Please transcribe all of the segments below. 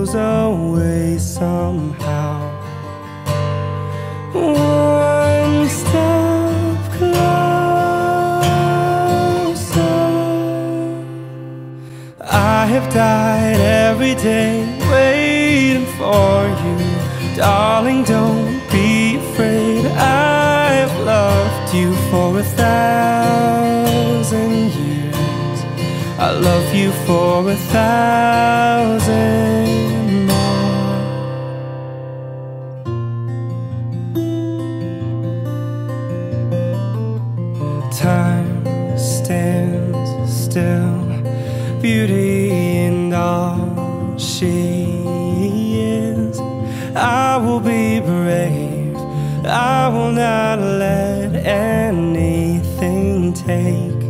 goes away somehow. One step closer. I have died every day waiting for you. Darling, love you for a thousand more. Time stands still, beauty in all she is. I will be brave, I will not let anything take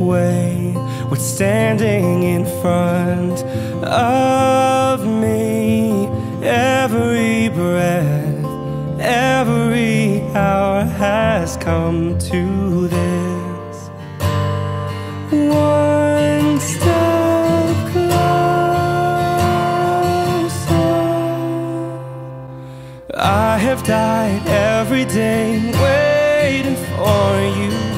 away what's standing in front of me. Every breath, every hour has come to this. One step closer. I have died every day waiting for you.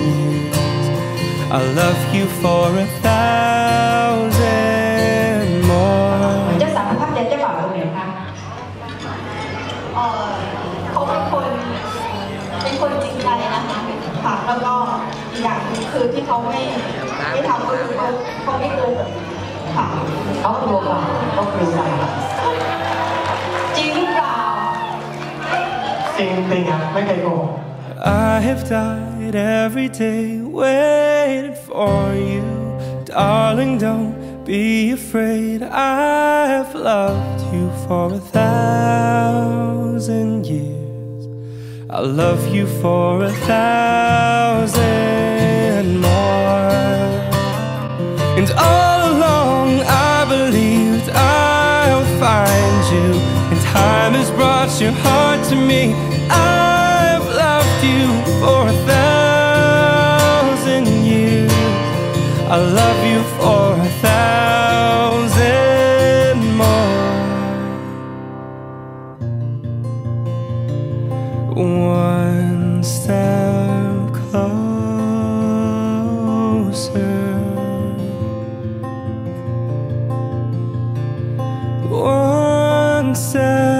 I love you for a thousand เหมื more. อนเจ้าสาวภาพเด็ดเจ้าบ่าวเป็นไงคะเอ่อเขาเป็นคนเป็นคนจริงใจนะคะค่ะแล้วก็อีกอย่างหนึ่งคือที่เขาไม่ไม่ทำก็คือเขาเขาไม่โกหกค่ะเขากลัวกว่าเขากลัวใจจริงหรือเปล่าจริงจริงครับไม่เคยโกหก I have died every day waiting for you. Darling, don't be afraid. I have loved you for a thousand years. I'll love you for a thousand more. And all along I believed I'll find you. And time has brought your heart to me. I've Closer.